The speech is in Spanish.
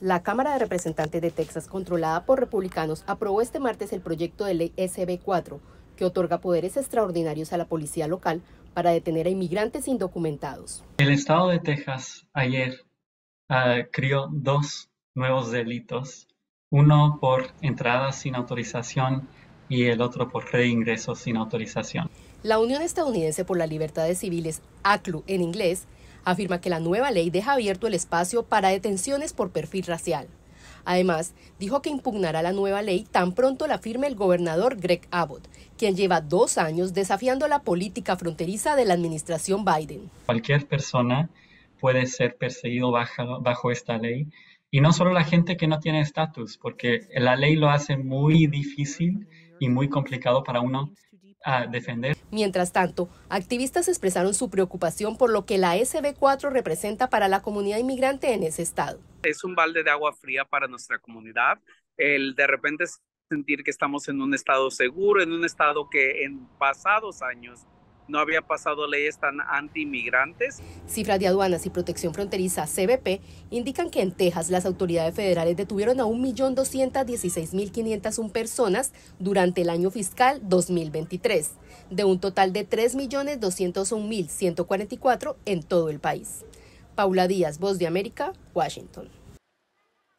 La Cámara de Representantes de Texas, controlada por republicanos, aprobó este martes el proyecto de ley SB4, que otorga poderes extraordinarios a la policía local para detener a inmigrantes indocumentados. El estado de Texas ayer uh, crió dos nuevos delitos, uno por entrada sin autorización y el otro por reingreso sin autorización. La Unión Estadounidense por las Libertades Civiles, ACLU en inglés, afirma que la nueva ley deja abierto el espacio para detenciones por perfil racial. Además, dijo que impugnará la nueva ley tan pronto la firme el gobernador Greg Abbott, quien lleva dos años desafiando la política fronteriza de la administración Biden. Cualquier persona puede ser perseguido bajo, bajo esta ley y no solo la gente que no tiene estatus, porque la ley lo hace muy difícil y muy complicado para uno a defender. Mientras tanto, activistas expresaron su preocupación por lo que la SB4 representa para la comunidad inmigrante en ese estado. Es un balde de agua fría para nuestra comunidad. El de repente sentir que estamos en un estado seguro, en un estado que en pasados años no había pasado leyes tan anti-inmigrantes. Cifras de aduanas y protección fronteriza CBP indican que en Texas las autoridades federales detuvieron a 1.216.501 personas durante el año fiscal 2023, de un total de 3.201.144 en todo el país. Paula Díaz, Voz de América, Washington.